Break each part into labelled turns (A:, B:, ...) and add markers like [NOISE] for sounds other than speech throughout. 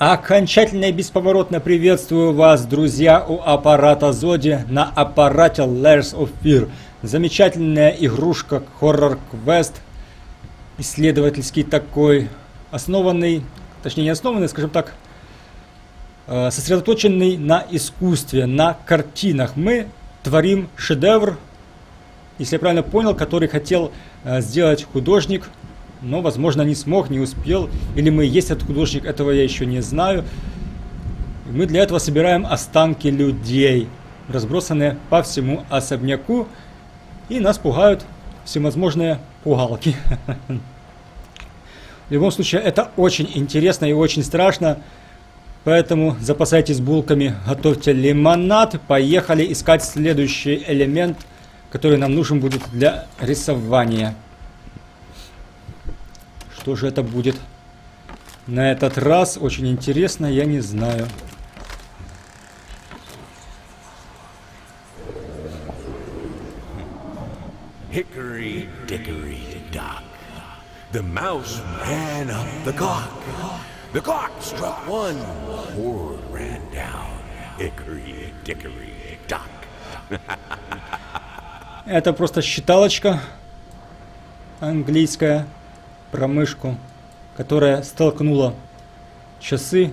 A: Окончательно и бесповоротно приветствую вас, друзья, у аппарата Зоди на аппарате Layers of Fear. Замечательная игрушка Horror Quest, исследовательский такой, основанный, точнее не основанный, скажем так, э, сосредоточенный на искусстве, на картинах. Мы творим шедевр, если я правильно понял, который хотел э, сделать художник – но, возможно, не смог, не успел, или мы есть этот художник, этого я еще не знаю. И мы для этого собираем останки людей, разбросанные по всему особняку, и нас пугают всевозможные пугалки. В любом случае, это очень интересно и очень страшно, поэтому запасайтесь булками, готовьте лимонад, поехали искать следующий элемент, который нам нужен будет для рисования. Что же это будет на этот раз? Очень интересно, я не знаю.
B: Hickory dickory dock. The mouse ran up the clock. The clock struck one. Horde ran down. Hickory dickory dock.
A: Это просто считалочка английская про мышку, которая столкнула часы,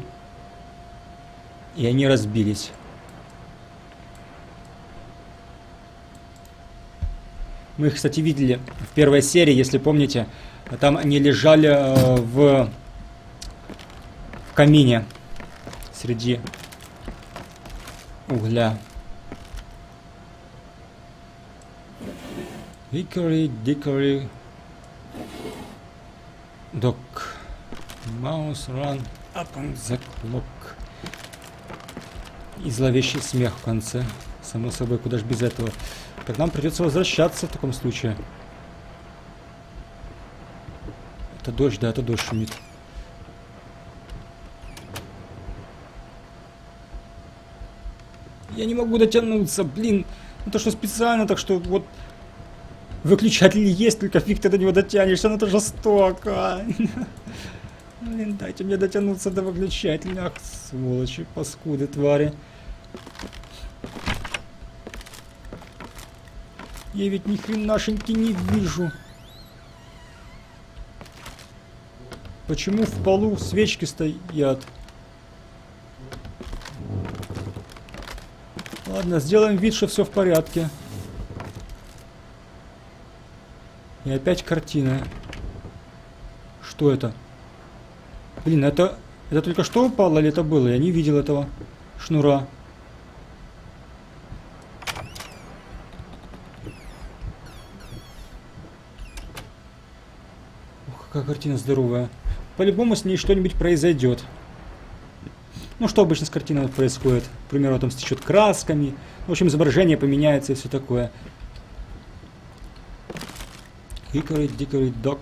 A: и они разбились. Мы их, кстати, видели в первой серии, если помните. Там они лежали э, в, в камине среди угля. Hickory Dickory Run up on the clock. И зловещий смех в конце. Само собой, куда ж без этого. Так нам придется возвращаться в таком случае. Это дождь, да, это дождь шумит. Я не могу дотянуться, блин. Это что специально, так что вот Выключатель есть, только фиг ты до него дотянешься, ну это жестоко. Блин, дайте мне дотянуться до выключателя. Ах, сволочи, паскуды, твари. Я ведь ни хренашеньки не вижу. Почему в полу свечки стоят? Ладно, сделаем вид, что все в порядке. И опять картина. Что это? Блин, это... Это только что упало или это было? Я не видел этого шнура. Ух, какая картина здоровая. По-любому с ней что-нибудь произойдет. Ну, что обычно с картиной происходит? К примеру, там стечет красками. В общем, изображение поменяется и все такое. Hickory dickory dock.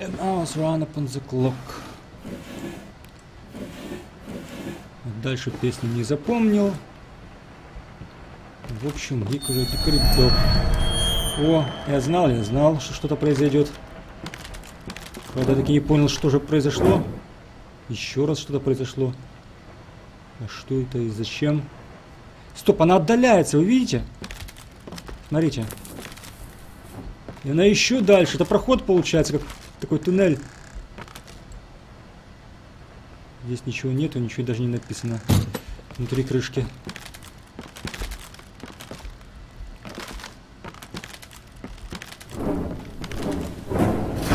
A: An hour's run upon the clock. Дальше песню не запомнил. В общем, Hickory dickory dock. О, я знал, я знал, что что-то произойдет. Правда, таки не понял, что же произошло. Еще раз что-то произошло. А что это и зачем? Стоп, она отдаляется, вы видите? Смотрите. И она еще дальше. Это проход получается, как такой туннель. Здесь ничего нету, ничего даже не написано. Внутри крышки.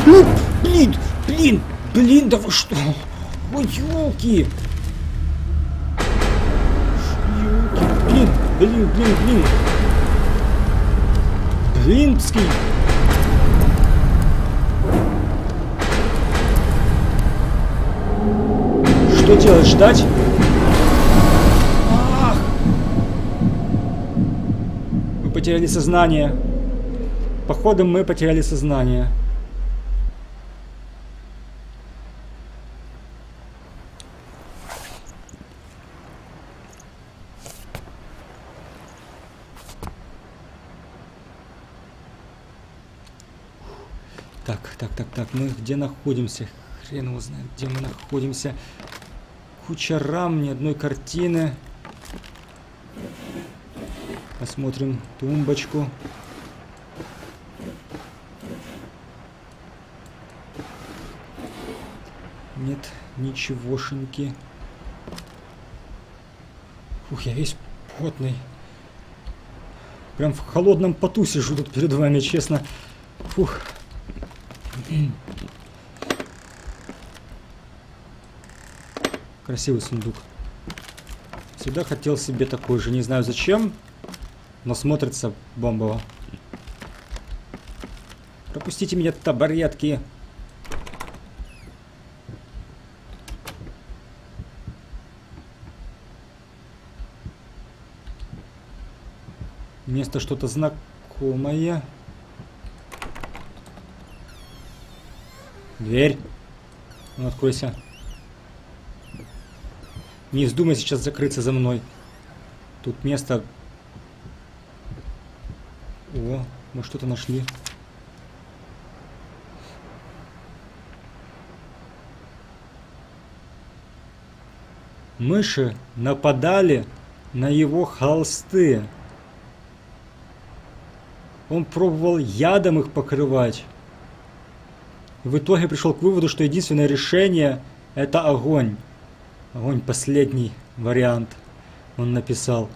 A: Ну, блин, блин, блин, да вы что? Ой, елки! Блин, блин, блин, блин. Блинский. Делать? Ждать? Ах! Мы потеряли сознание. Походу мы потеряли сознание. Так, так, так, так, мы где находимся? Хрен его знает, где мы находимся. Куча рам, ни одной картины. Посмотрим тумбочку. Нет, ничегошеньки. Ух, я весь потный. Прям в холодном поту сижу тут перед вами, честно. Фух. Красивый сундук. Всегда хотел себе такой же. Не знаю зачем, но смотрится бомбово. Пропустите меня, табаретки. Место что-то знакомое. Дверь. Ну, откройся. Не вздумай сейчас закрыться за мной. Тут место... О, мы что-то нашли. Мыши нападали на его холсты. Он пробовал ядом их покрывать. В итоге пришел к выводу, что единственное решение это огонь. Огонь последний вариант. Он написал.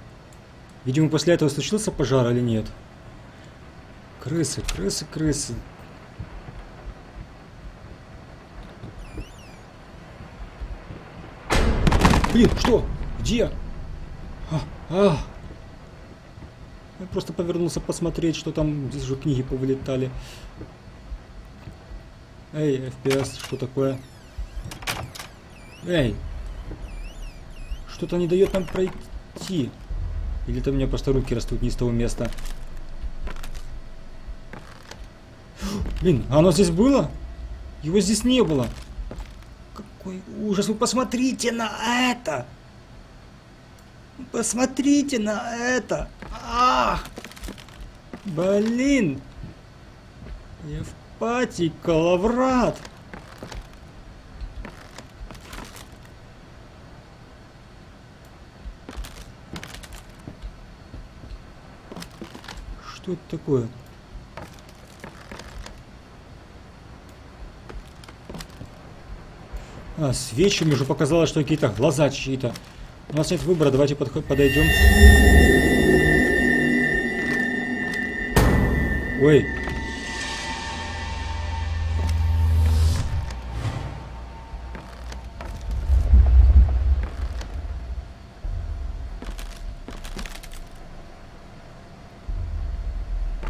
A: Видимо, после этого случился пожар или нет. Крысы, крысы, крысы. Блин, что? Где? А, а. Я просто повернулся посмотреть, что там. Здесь уже книги повылетали. Эй, FPS, что такое? Эй! Что-то не дает нам пройти. Или это у меня просто руки растут не с того места. Блин, а оно здесь было? Его здесь не было. Какой ужас. Вы посмотрите на это! Посмотрите на это! Ах! Блин! Евпатий Калаврат! Что это такое? А, свечами уже показалось, что какие-то глаза чьи-то. У нас нет выбора, давайте подойдем. Ой.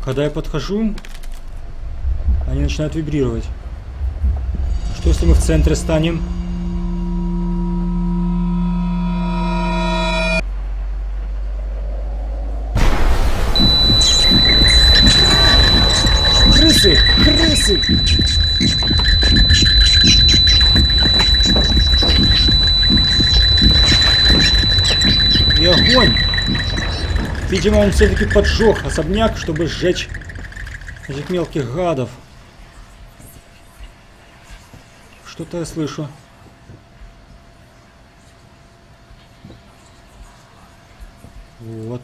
A: Когда я подхожу, они начинают вибрировать. Что если мы в центре станем? Видимо, он все-таки поджег особняк, чтобы сжечь этих мелких гадов. Что-то я слышу. Вот.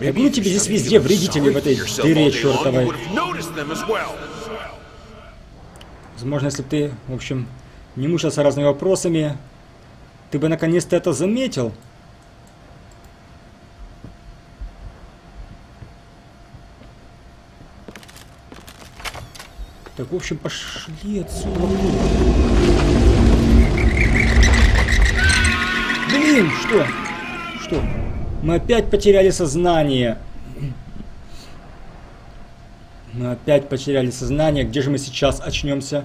A: Я говорю тебе, здесь везде вредители в этой дыре чертовой. Возможно, если ты, в общем, не мучился разными вопросами, ты бы наконец-то это заметил. Так, в общем, пошли отсюда. Блин, что? Что? Мы опять потеряли сознание. Мы опять потеряли сознание. Где же мы сейчас очнемся?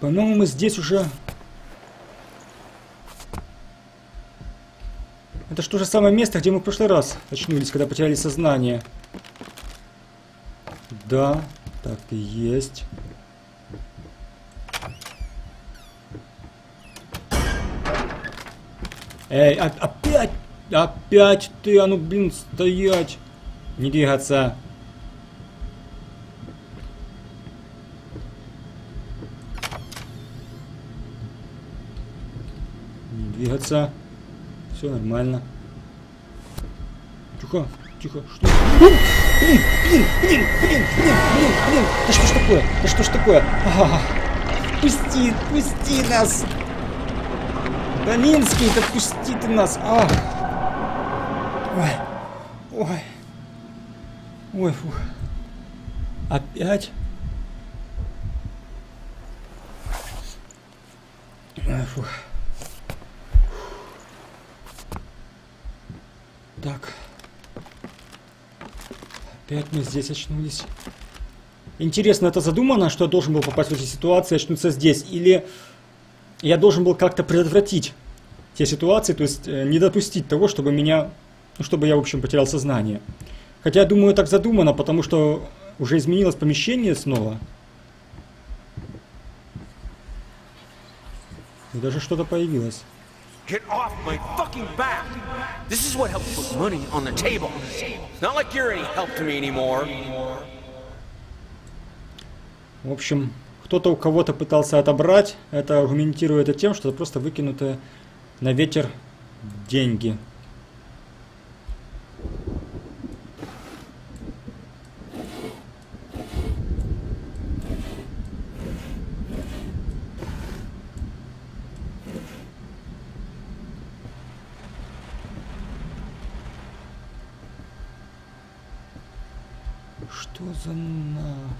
A: По-моему, мы здесь уже... Это что же самое место, где мы в прошлый раз очнулись, когда потеряли сознание? Да, так и есть. Эй, опять! Опять ты, а ну блин, стоять! Не двигаться. Кажется, все нормально. Тихо, тихо. Что? Блин, блин, блин, блин, блин, блин, блин. Да что ж такое? Да что ж такое? А, пусти, пусти нас. Долинский, да пусти ты нас. А. Ой, ой. Ой, фух. Опять? Фух. Так. Опять мы здесь очнулись. Интересно, это задумано, что я должен был попасть в эти ситуации очнуться здесь? Или я должен был как-то предотвратить те ситуации, то есть э, не допустить того, чтобы меня, ну, чтобы я, в общем, потерял сознание. Хотя, я думаю, так задумано, потому что уже изменилось помещение снова. И даже что-то появилось.
B: Get off my fucking back! This is what helps put money on the table. Not like you're any help to me anymore.
A: В общем, кто-то у кого-то пытался отобрать. Это аргументирует это тем, что это просто выкинутые на ветер деньги. Что за нафиг?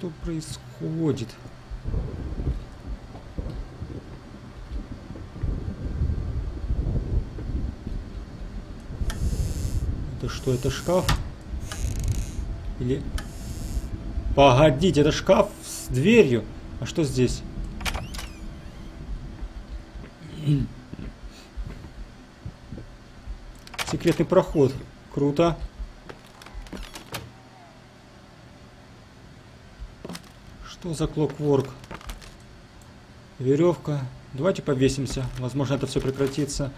A: Что происходит? Это что, это шкаф? Или... Погодите, это шкаф с дверью. А что здесь? Секретный проход. Круто. Что за клокворк? Веревка. Давайте повесимся. Возможно, это все прекратится.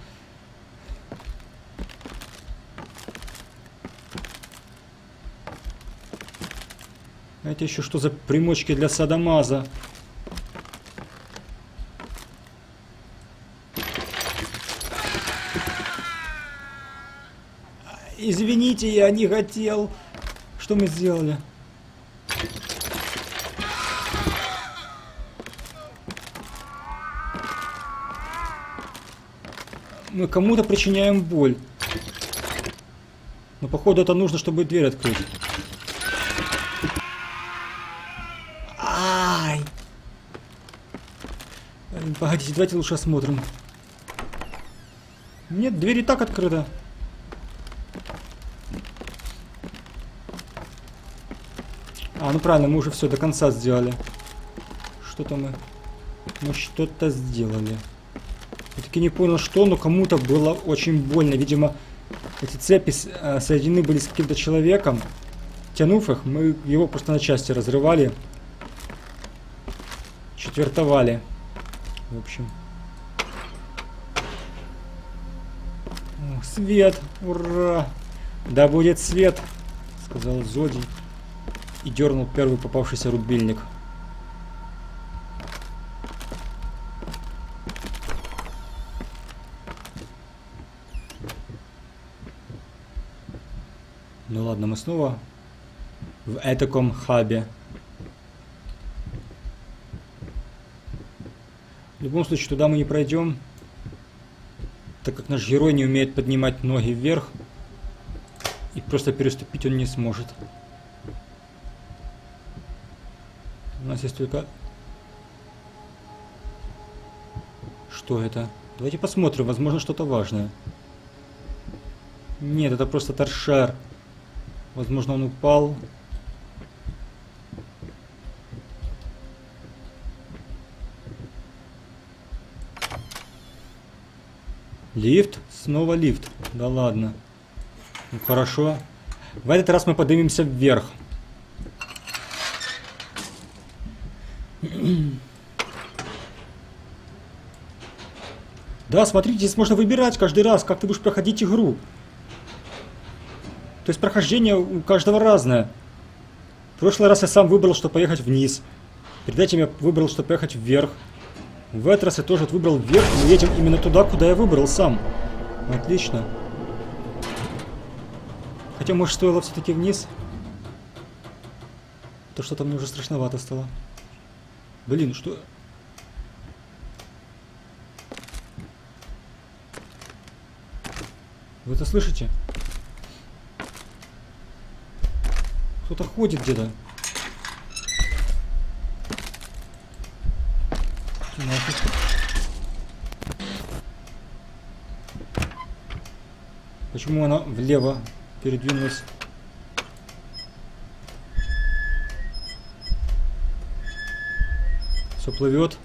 A: Это еще что за примочки для садомаза? Извините, я не хотел. Что мы сделали? Мы кому-то причиняем боль. Но походу это нужно, чтобы дверь открыть. Ай! Погодите, давайте лучше осмотрим. Нет, дверь и так открыта. А, ну правильно, мы уже все до конца сделали. Что-то мы... Мы что-то сделали. Я таки не понял, что, но кому-то было очень больно. Видимо, эти цепи э, соединены были с каким-то человеком. Тянув их, мы его просто на части разрывали. Четвертовали. В общем. Свет! Ура! Да будет свет! Сказал Зодий. И дернул первый попавшийся рубильник. Ну ладно, мы снова в этаком хабе. В любом случае, туда мы не пройдем, так как наш герой не умеет поднимать ноги вверх, и просто переступить он не сможет. У нас есть только... Что это? Давайте посмотрим, возможно, что-то важное. Нет, это просто торшер. Возможно, он упал. Лифт? Снова лифт. Да ладно. Ну хорошо. В этот раз мы поднимемся вверх. Да, смотрите, здесь можно выбирать каждый раз, как ты будешь проходить игру. То есть прохождение у каждого разное. В прошлый раз я сам выбрал, что поехать вниз. Перед этим я выбрал, что поехать вверх. В этот раз я тоже выбрал вверх, мы едем именно туда, куда я выбрал сам. Отлично. Хотя, может, стоило все-таки вниз? То что-то мне уже страшновато стало. Блин, что... Вы это слышите? Кто-то ходит где-то. Почему она влево передвинулась? Все плывет.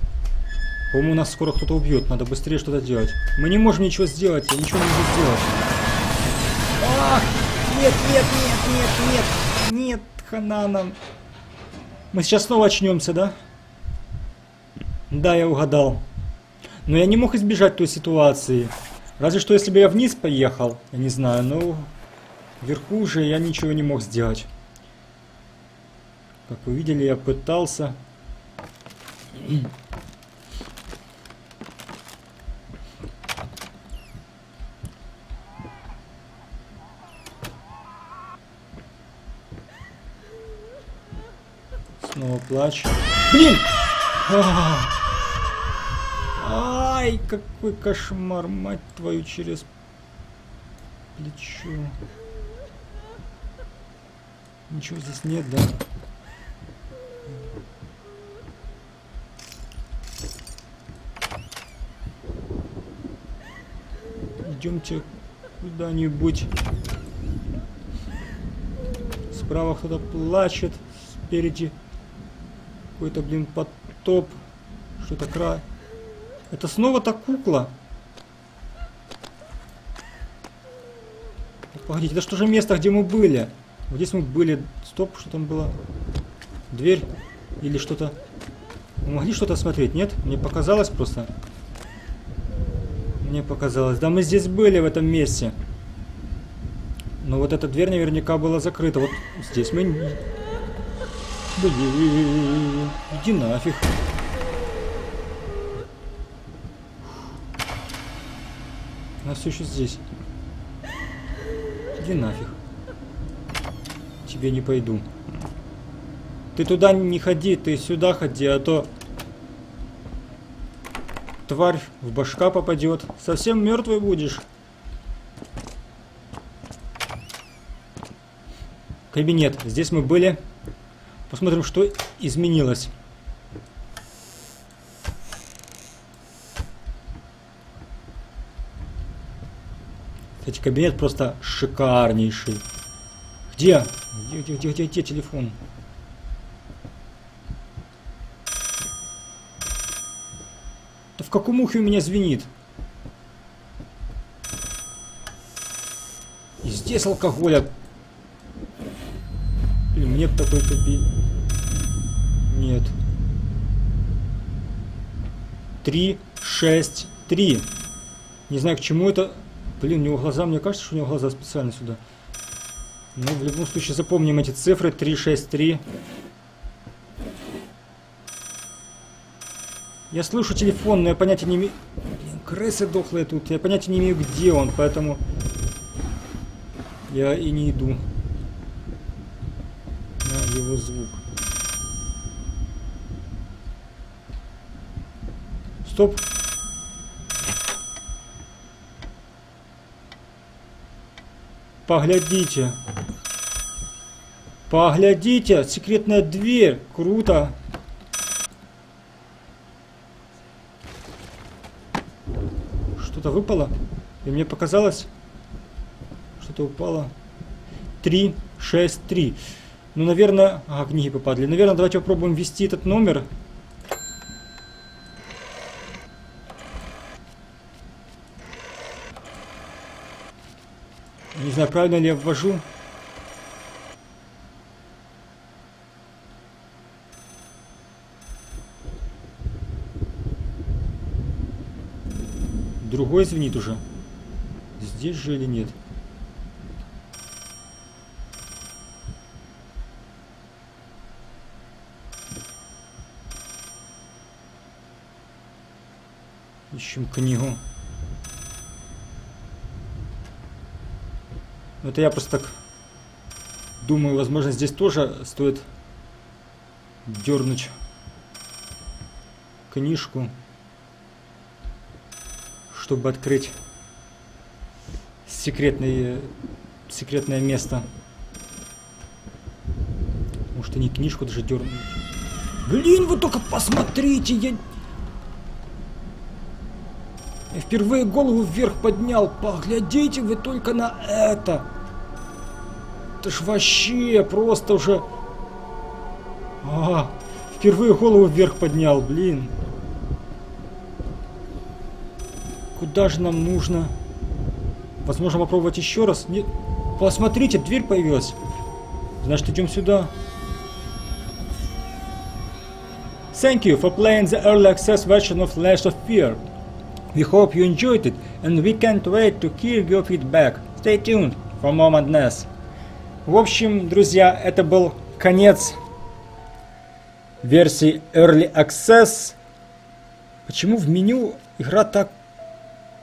A: По-моему, нас скоро кто-то убьет. Надо быстрее что-то делать. Мы не можем ничего сделать. Я ничего не могу сделать. Ах! Нет, нет, нет, нет, нет. Нет, хана нам. Мы сейчас снова очнемся, да? Да, я угадал. Но я не мог избежать той ситуации. Разве что, если бы я вниз поехал. Я не знаю, но... Вверху уже я ничего не мог сделать. Как вы видели, я пытался... Снова плач. Блин! Ай, какой кошмар, мать твою, через плечо. Ничего здесь нет, да? Идемте куда-нибудь. Справа кто-то плачет, спереди какой-то, блин, потоп. Что-то край. Это снова та кукла. Погодите, это что же место, где мы были? Вот здесь мы были. Стоп, что там было? Дверь? Или что-то? Мы могли что-то смотреть? Нет? Мне показалось просто. Мне показалось. Да, мы здесь были в этом месте. Но вот эта дверь наверняка была закрыта. Вот здесь мы... Блин, иди нафиг. Она все еще здесь. Иди нафиг. Тебе не пойду. Ты туда не ходи, ты сюда ходи, а то тварь в башка попадет. Совсем мертвый будешь. Кабинет. Здесь мы были. Посмотрим, что изменилось. Кстати, кабинет просто шикарнейший. Где? Где, где, где, где, где телефон? Да в каком ухе у меня звенит? И здесь алкоголя. Бы такой копи... Нет. Три, шесть, три. Не знаю, к чему это Блин, у него глаза, мне кажется, что у него глаза специально сюда. Ну, в любом случае, запомним эти цифры. 3, 6, 3. Я слышу телефон, но я понятия не имею... Блин, крысы дохлые тут. Я понятия не имею, где он, поэтому... Я и не иду его звук. Стоп. Поглядите. Поглядите, секретная дверь. Круто. Что-то выпало? И мне показалось, что-то упало. 3, 6, 3. Ну, наверное... А, книги попадали. Наверное, давайте попробуем ввести этот номер. Не знаю, правильно ли я ввожу. Другой звенит уже. Здесь же или нет? Ищем книгу. Это я просто так думаю, возможно, здесь тоже стоит дернуть книжку, чтобы открыть секретное, секретное место. Может, они книжку даже дернуть. Блин, вы только посмотрите, я... Впервые голову вверх поднял. Поглядите вы только на это. Это ж вообще просто уже... А, впервые голову вверх поднял, блин. Куда же нам нужно? Возможно, попробовать еще раз? Нет. Посмотрите, дверь появилась. Значит, идем сюда. Thank you for playing the early access version of Last of Fear. We hope you enjoyed it and we can't wait to hear your feedback. Stay tuned for more madness. В общем, друзья, это был конец версии Early Access. Почему в меню игра так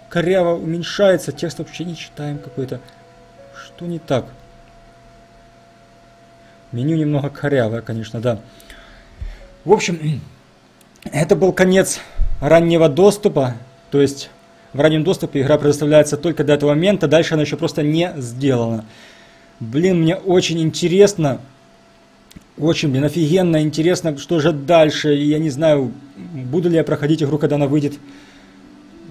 A: коряво уменьшается, текст вообще не читаем какой-то. Что не так? Меню немного корявое, конечно, да. В общем, [CLEARS THROAT] это был конец раннего доступа, то есть в раннем доступе игра предоставляется только до этого момента, дальше она еще просто не сделана. Блин, мне очень интересно, очень, блин, офигенно интересно, что же дальше. Я не знаю, буду ли я проходить игру, когда она выйдет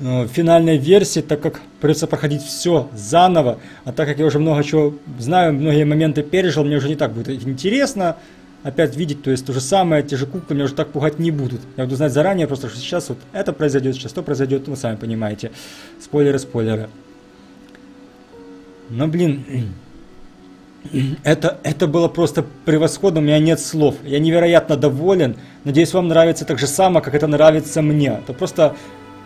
A: э, в финальной версии, так как придется проходить все заново. А так как я уже много чего знаю, многие моменты пережил, мне уже не так будет интересно опять видеть, то есть то же самое, те же куклы меня уже так пугать не будут. Я буду знать заранее просто, что сейчас вот это произойдет, сейчас то произойдет, вы сами понимаете. Спойлеры, спойлеры. Но, блин, [CLEARS THROAT] это, это было просто превосходно, у меня нет слов. Я невероятно доволен. Надеюсь, вам нравится так же само, как это нравится мне. Это просто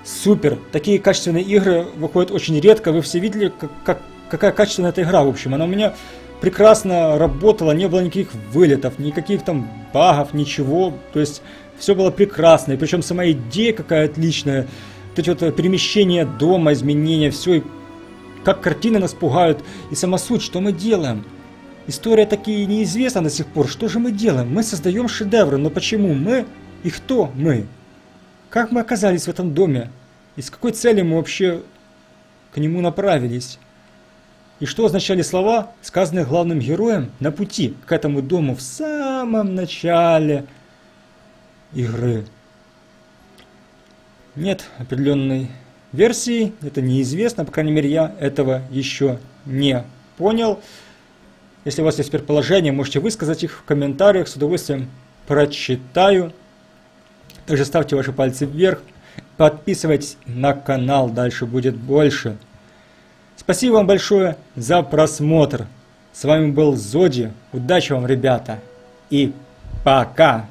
A: супер. Такие качественные игры выходят очень редко. Вы все видели, как, как, какая качественная эта игра, в общем. Она у меня прекрасно работала, не было никаких вылетов, никаких там багов, ничего. То есть все было прекрасно. И причем сама идея какая отличная. Вот эти вот перемещения дома, изменения, все. И как картины нас пугают. И сама суть, что мы делаем. История такие неизвестна до сих пор. Что же мы делаем? Мы создаем шедевры, но почему мы и кто мы? Как мы оказались в этом доме? И с какой целью мы вообще к нему направились? И что означали слова, сказанные главным героем на пути к этому дому в самом начале игры? Нет определенной версии, это неизвестно, по крайней мере я этого еще не понял. Если у вас есть предположения, можете высказать их в комментариях, с удовольствием прочитаю. Также ставьте ваши пальцы вверх, подписывайтесь на канал, дальше будет больше. Спасибо вам большое за просмотр. С вами был Зоди. Удачи вам, ребята. И пока.